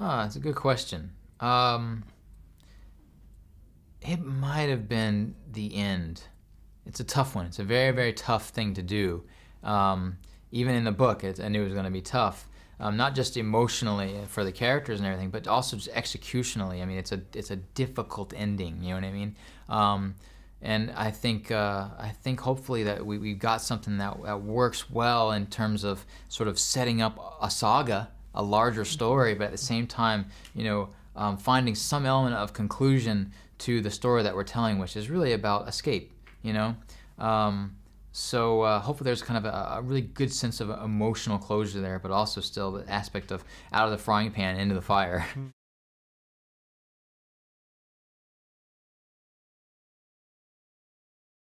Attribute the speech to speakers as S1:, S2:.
S1: Huh, it's a good question. Um, it might have been the end. It's a tough one. It's a very, very tough thing to do. Um, even in the book, it, I knew it was going to be tough. Um, not just emotionally for the characters and everything, but also just executionally. I mean, it's a it's a difficult ending. You know what I mean? Um, and I think uh, I think hopefully that we we've got something that, that works well in terms of sort of setting up a saga, a larger story, but at the same time, you know, um, finding some element of conclusion to the story that we're telling, which is really about escape. You know. Um, so uh, hopefully there's kind of a, a, really good sense of emotional closure there, but also still the aspect of out of the frying pan into the fire.